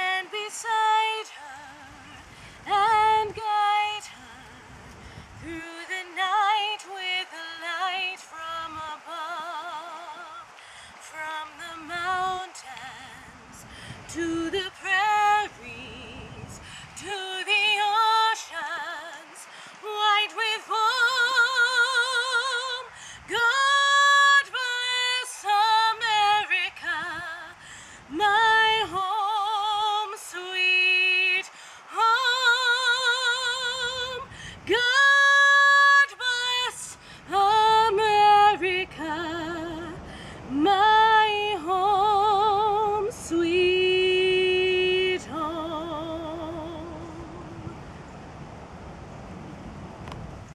stand beside her and guide her through the night with a light from above, from the mountains to the